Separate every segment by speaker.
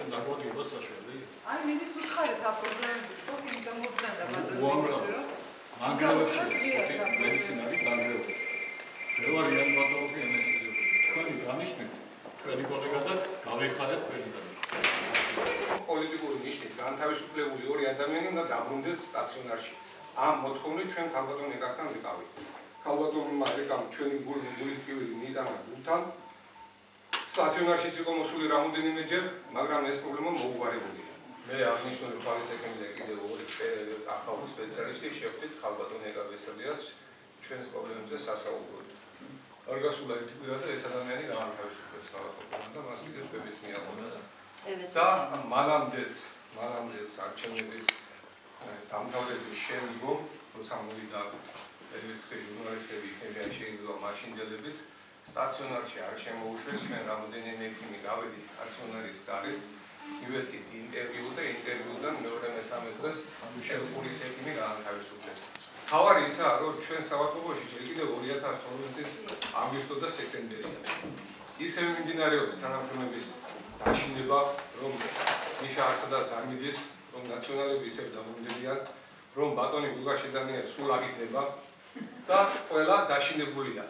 Speaker 1: ჩვენ დაგვაგება საშველი.
Speaker 2: აი მინდის უთხარით რა პრობლემები ხო იმიტომ მოგზანდა ბატონი
Speaker 1: უამრავ.
Speaker 2: მინისტრო
Speaker 1: მანგრევებში მედიცინარი განგრევები. რევა რეანიმატოლოგი ანესთეზიოლოგი. თქვენი დანიშნით, თქვენი კოლეგა და გავიხარეთ თქვენი დანიშნით.
Speaker 3: პოლიტიკური ნიშნით განთავისუფლებული ორი ადამიანი უნდა დაბრუნდეს სტაციონარში. ამ მოთხოვნით ჩვენ ქალბატონ ეკასთან ვიყავით. ქალბატონმა ეკამ ჩვენი გული გულის ტკივილი მიიტანა გულთან. სტაციონარშიც იყო მოსული რამოდენიმეჯერ, მაგრამ ეს პრობლემა მოუგვარებულია. მე აღნიშნული თვალის ექიმი და კიდევ ორი ახალ სპეციალისტი შევხვდით ქალბატონ ეკავესალიას ჩვენს პრობლემებზე სასაუბროდ. არ გასულა ერთი კვირა და ეს ადამიანი გაანთავისუფლეს საავადმყოფოდან და მას კიდევ შვებიც მიაღწიეს. და მანამდეც მანამდეც არჩევნების დამთავრების შემდგომ როცა მოვიდა ელექსტრი ჟურნალისტები იქნებიან შეიძლება მაშინდელებიც სტაციონარში არ შემოუშვეს ჩვენ რამოდენიმე ექიმი გავედით სტაციონარის გარეთ მივეცით ინტერვიუ და ინტერვიუდან მეორე მესამე დღეს შეფურის ექიმი გაანთავისუფლეს თავარი ისაა რომ ჩვენ საავადმყოფოში ჯერ კიდევ 2012 წლის აგვისტო და სექტემბერია. ისევ მიმდინარეობს თანამშრომლების დაშინება რომ ნიშა არცადაც არ მიდის რომ ნაციონალები ისევ დამომდებიან რომ ბატონი გულგაშედანია სულ აღიქნება და ყველა დაშინებულია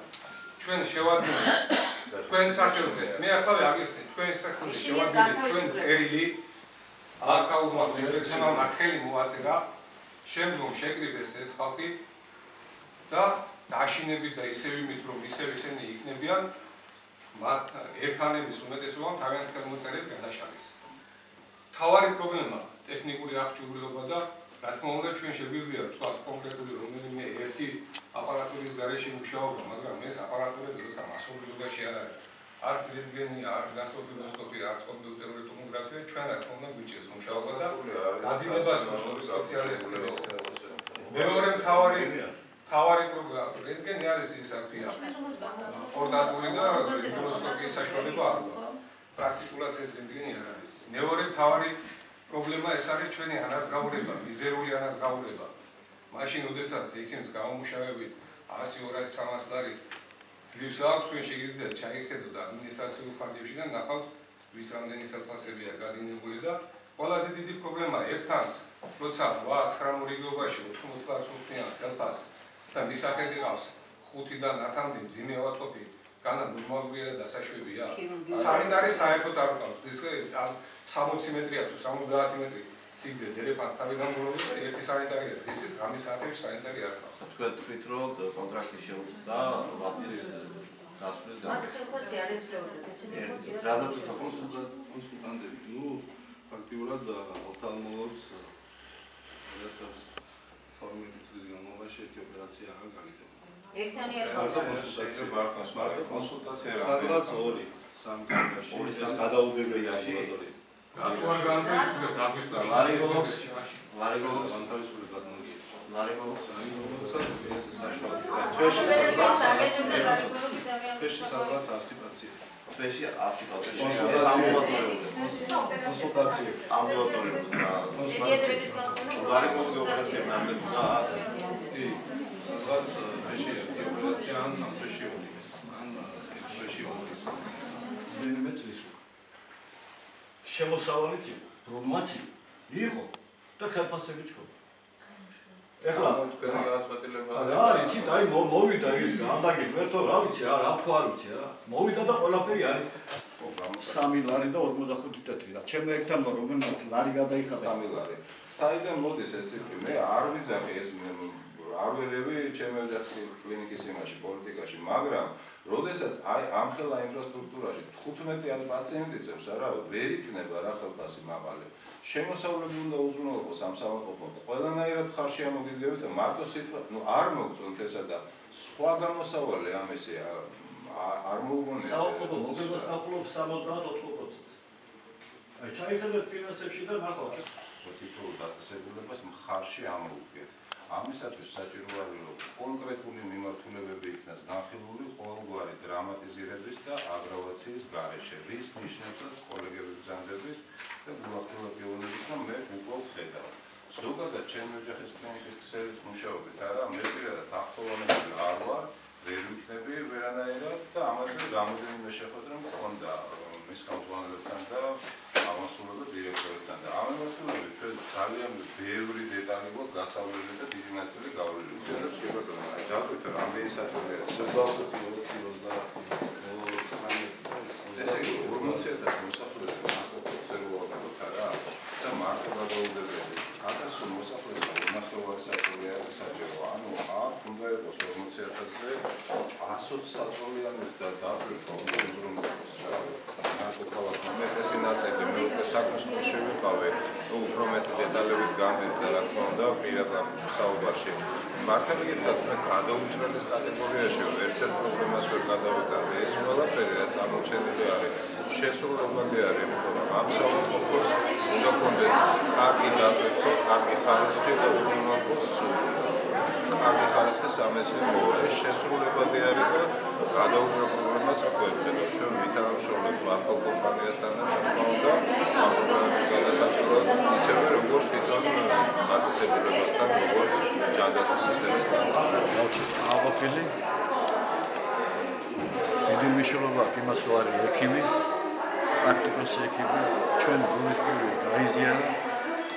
Speaker 3: ჩვენ შევადგენთ თქვენ სახელზე მე ახლა აგიხსნით თქვენ სახელზე შევადგენთ თქვენ წერილი არქაულმა პერსონალმა ხელი მოაწერა შემდგომ შეკრიბეს ეს ხალხი და დაშინებით და ისევ იმით რომ ისევ ისინი იქნებიან მათ ერთანების უმეტესობამ თავიანთ ხელმოწერებს გადაშალეს. თავარი პრობლემა ტექნიკური აღჭურვილობა და რა თქმა უნდა ჩვენ შეგვიძლია თქვა კონკრეტული რომელიმე ერთი აპარატურის გარეშე მუშაობა, მაგრამ ეს აპარატურები როცა მასობრივობაში არ არის, არც რენტგენი, არც გასტრობინოსკოპი, არც კომპიუტერული ტომოგრაფია ჩვენ რა თქმა უნდა გვიჭირს მუშაობა და გაძინებას მოსწონს სპეციალისტების მეორე მთავარი თავარი პროგრამა რენტგენი არის ის აქია პორტატული და მიკროსკოპის საშუალება არ აქვს პრაქტიკულად ეს რენტგენი არ არის. მეორე მთავარი პრობლემა ეს არის ჩვენი ანაზღაურება, მიზერული ანაზღაურება. მაშინ, ოდესაც ექიმს გამომუშავებით 100-200 300 ლარი ძლივს აქვს, თქვენ შეგიძლიათ ჩაიხედოთ ადმინისტრაციულ ფარგლებში და ნახავთ, ვის რამდენი ხელფასებია გადინებული და ყველაზე დიდი პრობლემა ერთას, როცა 8-9 რეგიონში 80 წელს უხდიან ხელფას და მისახედი ყავს 5-დან 10-მდე მძიმე ავადმყოფი განა ნორმალურია და დასაშვებია. სანიტარი საერთოდ არ ყავს. ეს 60 მეტრია თუ 70 მეტრი სიგრძე დერეფანს თავი გამგროვებს და ერთი სანიტარია დღეს გამის საათებში სანიტარი არ ყავს.
Speaker 4: თქვენ თქვით რომ კონტრაქტი შეუწყდა ვატის გასვლის და
Speaker 5: მათ ხელფასი არ ეძლეოდა ესენი
Speaker 4: ერთი რა და
Speaker 6: კონსულტანტები ნუ ფაქტიურად ოფთალმოლოგს ერთას ფორმით წლის განმავლობაში ერთი ოპერაცია არ გაგიდება.
Speaker 5: ერთანი არ
Speaker 6: კონსულტაცია ბარკოს მაგრამ კონსულტაცია რა
Speaker 3: სადღაც ორი
Speaker 6: სამი წელში
Speaker 4: ორი
Speaker 3: განთავისუფლებს აგვისტოში
Speaker 4: ლარიგოლოგს ლარიგოლოგს
Speaker 6: განთავისუფლება ბატონი
Speaker 4: ლარიგოლოგს
Speaker 6: ლარიგოლოგსაც ეს საშუალო
Speaker 5: თვეში სადღაც
Speaker 6: თვეში სადღაც 100 პაციენტი
Speaker 4: თვეში 100 პაციენტი
Speaker 6: კონსულტაცია
Speaker 4: კონსულტაცია ამბულატორიული და
Speaker 5: პედიატრების განყოფილება
Speaker 4: ლარიგოლოგს ოპერაცია ნამდვილად
Speaker 6: კი სადღაც თვეში ერთი ოპერაცია ან სამ თვეში ორი ან თვეში ორი
Speaker 1: ვინმე წლის უკვე. შემოსავალიც იყო, ბრუნვაც იყო და ხელფასები თქო. ეხლა
Speaker 6: გადაწყვეტილება
Speaker 1: რა არის იცით აი მოვიდა ის ანდაგი ვერთო რა ვიცი რა რა თქვა არ ვიცი რა. მოვიდა და ყველაფერი არის. სამი ლარი და 45 ტეტრი რა. ჩემო ეგთან რომელმაც ლარი გადაიხადა
Speaker 7: სამი ლარი. საიდან მოდის ეს ციფრი მე არ ვიძახი ეს არ ველევი ჩემი ოჯახის კლინიკის იმაში პოლიტიკაში მაგრამ როდესაც აი ამ ხელა ინფრასტრუქტურაში 15 პაციენტიც არა ვერ იქნება რა ხელფასი მაღალი შემოსავლები უნდა უზრუნველყოს ამ სამყოფო ყველანაირად ხარში ამოგიდგებით და მარტო სიტყვა ნუ არ მოგწონთ ესა და სხვა გამოსავალი ამ ესე არ მოუგონია
Speaker 1: საავადმყოფო მოგება საყლობს 70-80%. აი ჩაიხედეთ ფინანსებში და ნახავთ.
Speaker 7: თითოეულ დაწესებულებას მხარში ამოუგეთ. ამისათვის საჭირო არის კონკრეტული მიმართულებები იქნას განხილული ყოველგვარი დრამატიზირების და აგრავაციის გარეშე, რის ნიშნებსაც კოლეგები ბრძანდებით და გულახდილად ეუბნებით და მე უკვე ვხედავ. ზოგადად ჩემი ოჯახის კლინიკის ქსელით მუშაობით არა, მე პირადად ახლოვანები არ ვარ, ვერ ვიქნები ვერანაირად და ამაზე რამოდენიმე შეხვედრა მქონდა მის ხელმძღვანელებთან და გამოსულა დირექტორთან და ამ მიმართულებით ჩვენ ძალიან ბევრი დეტალი გვაქვს გასავლელი და დიდი ნაწილი გავლილი. კი ბატონო, აი დავთქვით რომ რამდენი საწოლია
Speaker 6: სუბალკო 20 30
Speaker 7: ესე იგი 40000 მოსახლეობა მარტო წერილობთ არა და მარტო გადაუდებები 1000 მოსახლეობა ნახევარი საწოლია საჯარო ანუ აქ უნდა იყოს 40000-ზე 120 საწოლიანის და უნდა უზრუნველყოს რა მარტო ქალაქმა მე ეს ინაცები მე უკვე ქვეშ შევიყავე უფრო მეტი დეტალებით გამერდა რა თქმა უნდა პირადად საუბარში. მართალი გითხრათ მე გადაუჭრელის კატეგორიაში ერთ ერთ პრობლემას ვერ გადავიტანე. ეს ყველაფერი რაც აღმოჩენილი არის შესრულებადი არის იმიტომ რომ ამ საუბარს უნდა კონდეს კარგი დაკითხვა კარგი ხარისხი და უზრუნველყოს კარგი ხარისხის სამეცნიერო ეს შესრულებადი არის და გადაუჭრა პრობლემას რა გვექნება ჩვენ ვითანამშრომლობთ მართალ კომპანიასთანაც რა თქმა უნდა გადასაჭიროა ისევე როგორც თვითონ დაწესებულებასთან როგორც ჯანდაცვის სისტემის ნაწილი
Speaker 1: აღვაფილი დიდი მნიშვნელობა აქვს იმას რომ არის ექიმი პრაქტიკოსი ექიმი. ჩვენ გულისკრივი გაიზიანა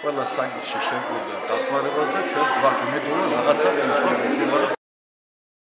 Speaker 1: ყველა საკითხში შეგვიძლია დახმარება და ჩვენ გვაქვს იმედი რომ რაღაცა და